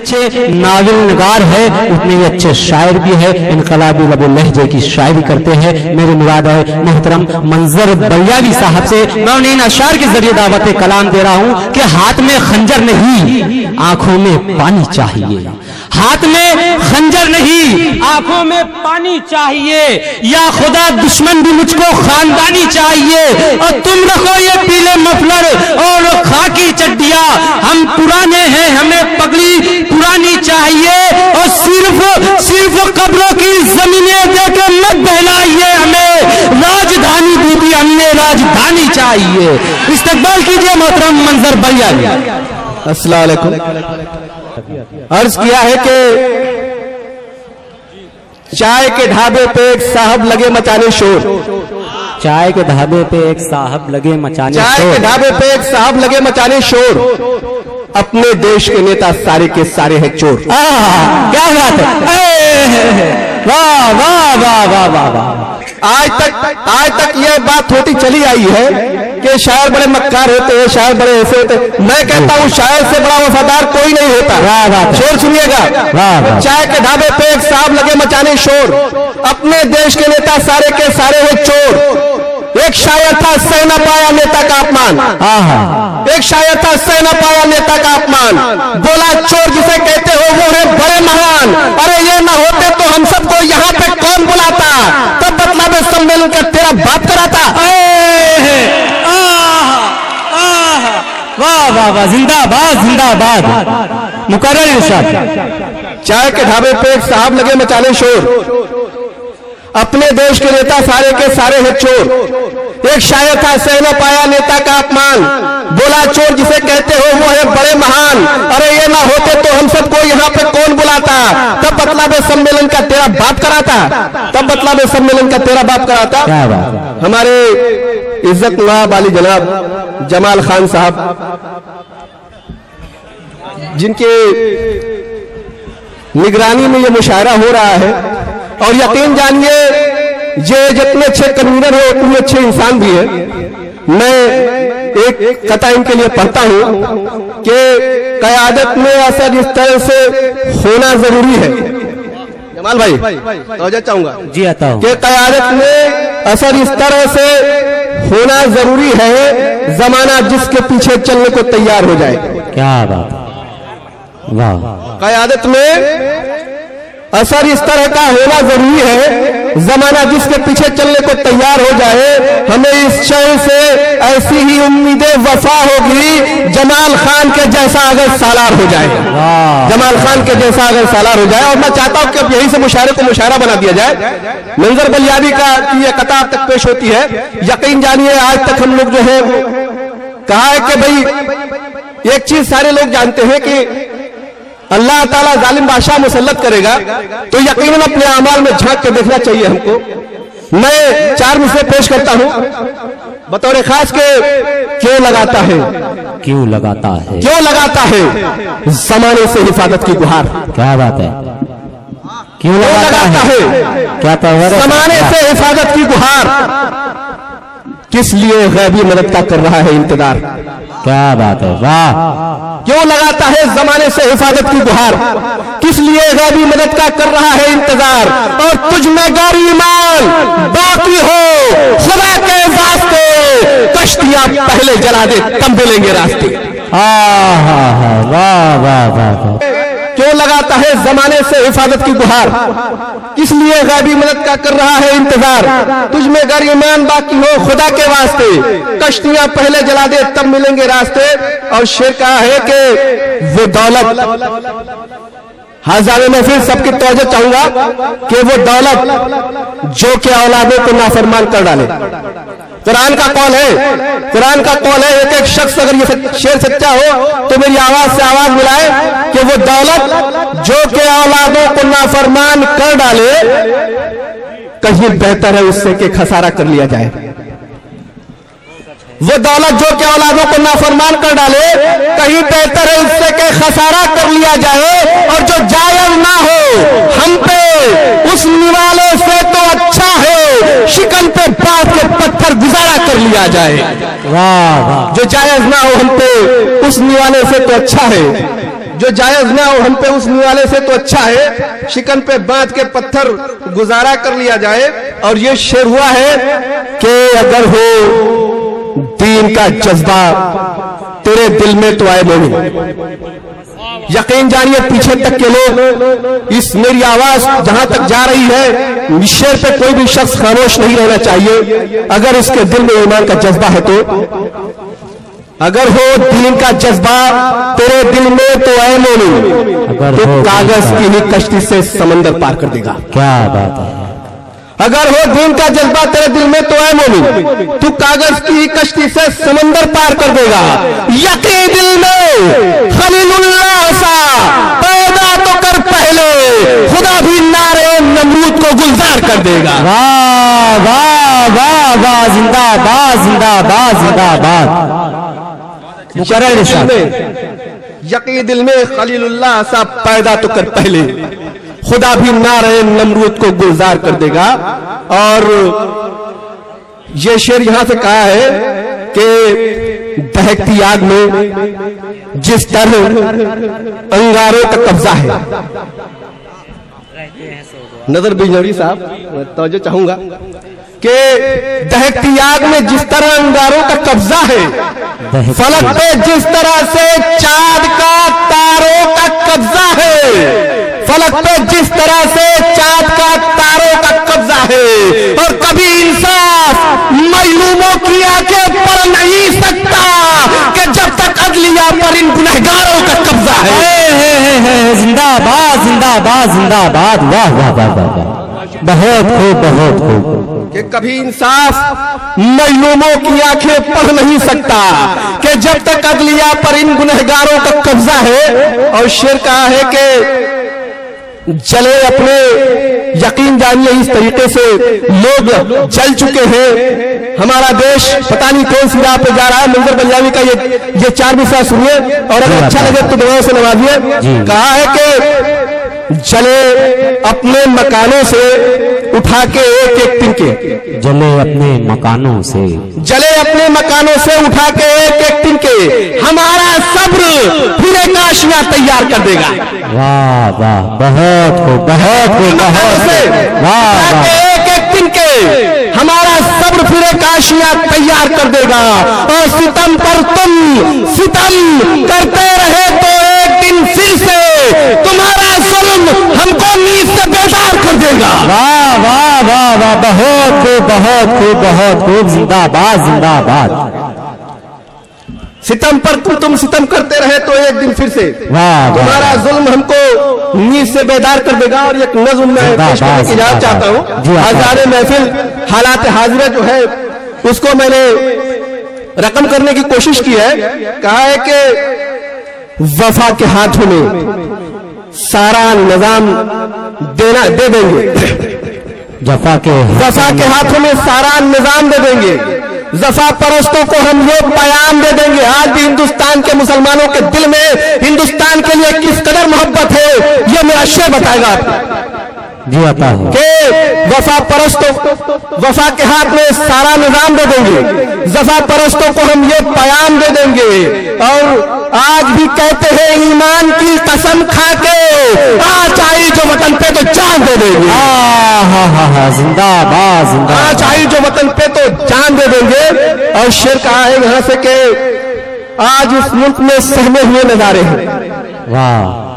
अच्छे नाविल नगार है, उतने ही अच्छे शायर भी है। इनकलाबी लबो लहजे की शायरी करते हैं। मेरे मुराद है, मोहतरम मंजर बलियावी साहब से मैं उन्हें इन अशार के ज़रिए दावत कलाम दे रहा हूँ कि हाथ में खंजर नहीं, आँखों में पानी चाहिए। हाथ में खंजर नहीं, आँखों में पानी चाहिए। या खुदा दुश्मन भी मुझको खानदानी चाहिए। और तुम रखो ये पीले मफलर और खाकी चड्डिया। हम पुराने हैं, हमें पगड़ी पुरानी चाहिए और सिर्फ़ सिर्फ़ कब्रों की जमीनें देके मत बहलाइए हमें। राजधानी दीदी हमने राजधानी चाहिए। इस्तेमाल कीजिए मोहतरम मंजर अस्सलाम वालेकुम अर्ज़ किया है कि चाय के ढाबे पे एक साहब लगे मचाने शोर। चाय के ढाबे पे एक साहब लगे मचाने चाय के ढाबे पे एक साहब लगे मचाने शोर। अपने देश के नेता सारे के सारे हैं चोर। आह, क्या बात है? वाह वाह वाह वाह वाह वाह। आज तक आज तक यह बात होती चली आई है कि शायर बड़े मक्कार होते हैं शायर बड़े ऐसे होते हैं। मैं कहता हूँ शायर से बड़ा वफादार कोई नहीं होता। वाह, वाह। शोर सुनिएगा। चाय के ढाबे पे एक साहब लगे मचाने शोर। अपने देश के नेता सारे के सारे हैं चोर। एक शायर था सह न पाया नेता का अपमान। एक शायर था सह न पाया नेता का अपमान। बोला चोर जिसे कहते हो वो है बड़े महान। अरे ये ना होते तो हम सबको यहाँ पे कौन बुलाता? तब बतलावे सम्मेलन का तेरा बाप कराता। ए, आह, आह, वाह वाह वाह जिंदाबाद जिंदाबाद। इरशाद चाय के ढाबे पे साहब लगे मचाने शोर। अपने देश के नेता सारे के सारे हैं चोर। एक शायर था सह न पाया नेता का अपमान। बोला चोर जिसे कहते हो वो है बड़े महान। अरे ये ना होते तो हम सबको यहाँ पे कौन बुलाता? तब बतलावे सम्मेलन का तेरा बाप कराता। तब बतलावे सम्मेलन का तेरा बाप कराता। क्या बात हमारे इज़्ज़त नवाब अली जनाब जमाल खान साहब जिनके निगरानी में ये मुशायरा हो रहा है और यकीन जानिए ये जितने अच्छे कन्वीनर है उतने अच्छे इंसान भी है। मैं एक कथा इनके लिए पढ़ता हूँ कि कयादत में असर इस तरह से होना ज़रूरी है। जमाल भाई चाहूँगा। जी आता हूँ। कि कयादत में असर इस तरह से होना ज़रूरी है जमाना जिसके पीछे चलने को तैयार हो जाए। क्या बात वाह। कयादत में असर इस तरह का होना ज़रूरी है। जमाना जिसके पीछे चलने को तैयार हो जाए हमें इस शहर से ऐसी ही उम्मीदें वफा होगी जमाल खान के जैसा अगर सालार हो जाए। जमाल खान के जैसा अगर सालार हो जाए और मैं चाहता हूँ कि अब यहीं से मुशायरे को मुशायरा बना दिया जाए। मंजर बलियाबी का यह कतार तक पेश होती है। यकीन जानिए आज तक हम लोग जो है कहा है कि भाई एक चीज़ सारे लोग जानते हैं कि अल्लाह ताला जालिम बादशाह मुसलत करेगा तो यकीनन अपने अमाल में झाँक के देखना चाहिए हमको। मैं चार मिसरे पेश करता हूँ। बतौर खास के क्यों लगाता है? क्यों लगाता है? क्यों लगाता है? जमाने से हिफाजत की गुहार। क्या बात है? क्यों लगाता है? क्या तवर जमाने से हिफाजत की गुहार। किस लिए गैबी मदद का कर रहा है इंतज़ार? क्या बात है वाह। क्यों लगाता है जमाने से हिफाजत की गुहार? किस लिए गैबी मदद का कर रहा है इंतज़ार? और तुझ में गारी ईमान बाकी हो। खुदा के वास्ते कश्तियाँ पहले जला दे तब मिलेंगे रास्ते। वाह वाह वाह वाह। क्यों लगाता है जमाने से हिफाजत की गुहार। किस लिए गैबी मदद का कर रहा है इंतज़ार। तुझ में गर ईमान बाकी हो खुदा के वास्ते, कश्तियाँ पहले जला दे, तब मिलेंगे रास्ते। और शेर कहा है कि वो दौलत हज़ारों में फिर सबकी तोजह चाहूँगा कि वो दौलत जो के औलादों को नाफरमान कर डाले। कुरान का कौन है? कुरान का कौन है? एक एक शख्स अगर ये शेर सच्चा हो तो मेरी आवाज़ से आवाज़ मिलाए कि वो दौलत जो के औलादों को नाफरमान कर डाले, कहीं बेहतर है उससे कि खसारा कर लिया जाए। वो दौलत जो कि औलादों को नाफरमान कर डाले कहीं बेहतर है उससे के खसारा कर लिया जाए और जो जायज़ ना हो हम पे उस निवाले से तो अच्छा है शिकन पे बाप के पत्थर गुजारा कर लिया जाए। वाह जो जायज़ ना हो हम पे उस निवाले से तो अच्छा है। जो जायज़ ना हो हम पे उस निवाले से तो अच्छा है शिकन पे बाँध के पत्थर गुजारा कर लिया जाए। और ये शेर हुआ है कि अगर हो दीन का जज्बा तेरे दिल में तो आए मोमिन। यकीन जानिए पीछे तक के लोग इस मेरी आवाज़ जहाँ तक जा रही है शेर पे कोई भी शख्स खामोश नहीं रहना चाहिए। अगर उसके दिल में ईमान का जज्बा है तो। अगर हो दीन का जज्बा तेरे दिल में तो ऐ मोमिन। तो कागज़ की ही कश्ती से समंदर पार कर देगा। क्या बात है। अगर हो दीन का जज्बा तेरे दिल में तो है मोमिन तू कागज़ की कश्ती से समंदर पार कर देगा। यकी दिल में खलीलुल्लाह सा पैदा तो कर पहले खुदा भी नारे नमरूद को गुलजार कर देगा। वाह वाह वाह वाह जिंदाबाद जिंदाबाद जिंदाबाद। में यकी दिल में खलीलुल्लाह सा पैदा तो कर पहले। खुदा भी नारे नमरूद को गुलजार कर देगा। और ये शेर यहाँ से कहा है कि दहकती आग में जिस तरह अंगारों का कब्जा है। नज़र बिजनौरी साहब तवज्जो चाहूँगा कि दहकती आग में जिस तरह अंगारों का कब्जा है फलक पे जिस तरह से चाँद का तारों का कब्जा है। फलक पे जिस तरह से चाँद का तारों का कब्जा है और कभी इंसाफ मजलूमों की आँखें पढ़ नहीं सकता कि जब तक अदलिया पर इन गुनहगारों का कब्जा है। जिंदाबाद जिंदाबाद जिंदाबाद वाह वाह वाह वाह वाह। बहुत खूब बहुत खूब कि कभी इंसाफ मजलूमों की आँखें पढ़ नहीं सकता कि जब तक अदलिया पर इन गुनहगारों का कब्जा है और शेर कहा है कि जले अपने यकीन जानिए इस तरीके से लोग जल चुके हैं। हमारा देश पता नहीं कौन सी राह पे जा रहा है। मंजर पंजाबी का ये ये चार मिसरा सुनिए और अगर अच्छा लगे तो दवाओं से नवाजिए। दिए कहा है कि जले अपने मकानों से उठा के एक एक तिनके। जले अपने मकानों से। जले अपने मकानों से उठा के एक एक तिनके। हमारा सब्र फिर एक आशियाँ तैयार कर देगा। वाह वाह बहुत खूब बहुत मकानों बहुत से वाह एक एक तिनके। हमारा सब्र फिर एक आशियाँ तैयार कर देगा। और सितम पर तुम सितम करते रहे तो दिन फिर से तुम्हारा जुल्म हमको नींद से बेदार कर देगा। वाह वाह वाह वाह बहुत खूब बहुत खूब बहुत खूब जिंदाबाद जिंदाबाद। सितम पर तुम तुम सितम करते रहे तो एक दिन फिर से तुम्हारा जुल्म हमको नींद से बेदार कर देगा और एक नज्म मैं पेश करने की इजाज़त चाहता हूँ। हज़ार महफिल हालात हाजिरा जो है उसको मैंने रकम करने की कोशिश की है। कहा है कि वफा के हाथों में सारा निज़ाम देना दे देंगे। जफा के वफा के हाथों में सारा निज़ाम दे देंगे। जफा परस्तों को हम लोग बयान दे देंगे आज भी हिंदुस्तान के मुसलमानों के दिल में हिंदुस्तान के लिए किस कदर मोहब्बत है ये मेरा शेर बताएगा आपको। जी आता है। कि वफा परस्तों वफा के हाथ में सारा निज़ाम दे देंगे। जफा परस्तों को हम ये पैगाम दे देंगे। और आज भी कहते हैं ईमान की कसम खा के आज आई जो वतन पे तो जान दे देंगे। हाँ हाँ हाँ हाँ जिंदाबाद आज आई जो वतन पे तो जान दे देंगे। और शेर कहा है यहाँ से के आज इस मुल्क में सहमे हुए नजारे हैं। वाह।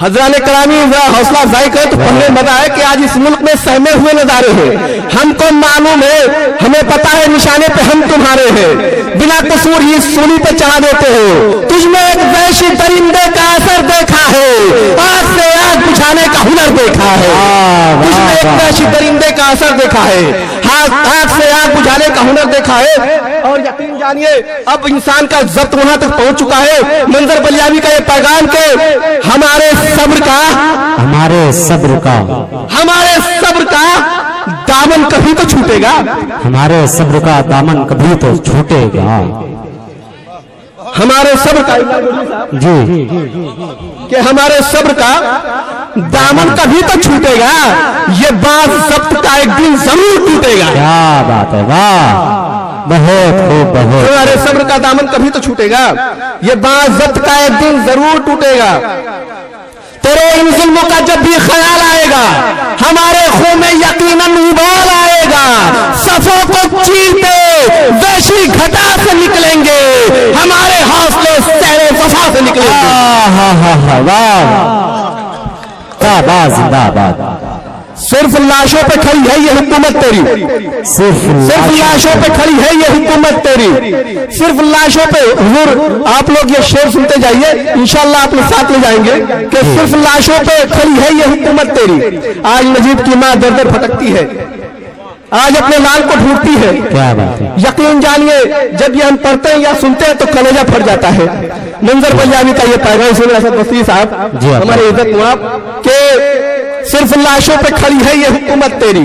हजरा ने करामी हौसला अफजाई करे तो पढ़ने में मज़ा है कि आज इस मुल्क में सहमे हुए नजारे हैं। हमको मालूम है हमें पता है निशाने पे हम तुम्हारे हैं। बिना कसूर ही सूली पे चढ़ा देते हो। तुझमें एक वैशी दरिंदे का असर देखा है आग से आग बुझाने का हुनर देखा है। तुझमें एक। वैशी दरिंदे का असर देखा है। आग आग से आग बुझाने का हुनर देखा है। और यकीन जानिए अब इंसान का जब्त वहाँ तक पहुँच चुका है। मंजर बलियावी का ये पैगाम के हमारे सब्र का हमारे सब्र का। हमारे सब्र का दामन कभी तो छूटेगा। हमारे सब्र का दामन कभी तो छूटेगा। हमारे सब्र का जी। कि हमारे सब्र का दामन कभी तो छूटेगा। ये बात जब्त का एक दिन ज़रूर टूटेगा। क्या बात है वाह। बहुत खूब बहुत। तो अरे सब्र का दामन कभी तो छूटेगा। ये बाँस जब्त का एक दिन ज़रूर टूटेगा। तेरे इन जुल्मों का जब भी ख्याल आएगा हमारे खून में यकीनन उबाल आएगा। सफों को चीरते वैशी घटा से निकलेंगे। हमारे हौसले सहरे वफा से निकलेंगे। हा हा हा वाह। जिंदाबाद। सिर्फ़ लाशों पे खड़ी है ये हुकूमत तेरी। सिर्फ़ सिर्फ़ लाशों पे खड़ी है ये हुकूमत तेरी। सिर्फ़ लाशों पे हुजूर आप लोग ये शेर सुनते जाइए इंशाल्लाह आप लोग साथ ले जाएँगे कि सिर्फ़ लाशों पे खड़ी है ये हुकूमत तेरी। आज नजीब की माँ दर दर फटकती है। आज अपने लाल को ढूंढती है। क्या बात है। यकीन जानिए जब ये हम पढ़ते हैं या सुनते हैं तो कलेजा फट जाता है। मंजर पंजाबी का ये पैगाम सुने असद वसी साहब। हमारे इज़्ज़त नवाब के सिर्फ़ लाशों पे खड़ी है ये हुकूमत तेरी।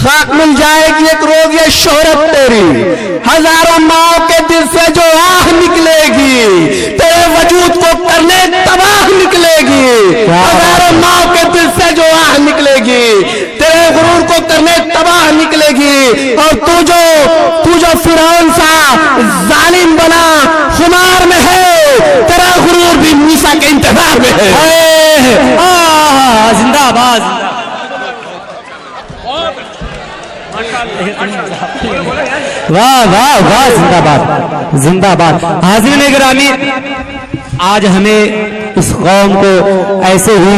खाक मिल जाएगी एक रोग ये शोहरत तेरी। हज़ारों माओ के दिल से जो आह निकलेगी, तेरे वजूद को करने तबाह निकलेगी हज़ारों माओ के दिल से जो आह निकलेगी तेरे गुरूर को करने तबाह निकलेगी और तू जो तू जो फिरौन सा जालिम बना खुमार में है तेरा गुरूर भी मूसा के इंतज़ार में है आह, जिंदाबाद वाह वाह वाह, जिंदाबाद जिंदाबाद। हाजिर गिरामी, आज हमें इस कौम को ऐसे ही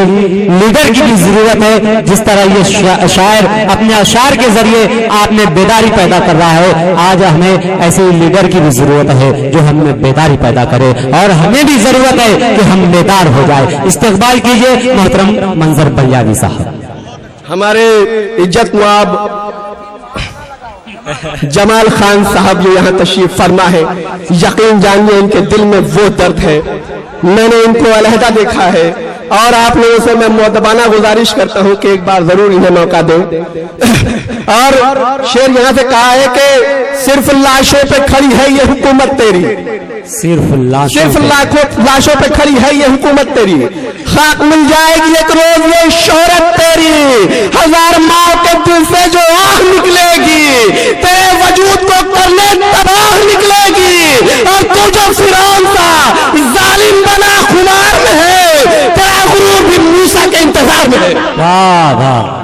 लीडर की भी ज़रूरत है, जिस तरह ये शायर अपने अशार के ज़रिए आपने बेदारी पैदा कर रहा है। आज हमें ऐसे ही लीडर की भी ज़रूरत है, जो हमें बेदारी पैदा करे। और हमें भी ज़रूरत है कि हम बेदार हो जाए। इस्तेकबाल कीजिए, मोहतरम मंजर बलियावी साहब। हमारे इज़्ज़त नवाब जमाल खान साहब जो यहाँ तशरीफ़ फरमा है। यकीन जानिए इनके दिल में वो दर्द है। मैंने इनको अलहदा देखा है। और आप लोगों से मैं मोदबाना गुजारिश करता हूँ कि एक बार ज़रूर इन्हें मौका दें। और शेर यहाँ से कहा है कि सिर्फ़ लाशों पे खड़ी है ये हुकूमत तेरी। सिर्फ़ लाशों सिर्फ़ लाखों लाशों पे खड़ी है ये हुकूमत तेरी। खाक मिल जाएगी एक रोज ये शोहरत तेरी। हज़ार माओ के दिल से जो आह निकलेगी तेरे वजूद को करने तबाह निकलेगी। और तू जो फिरौन बना खुमार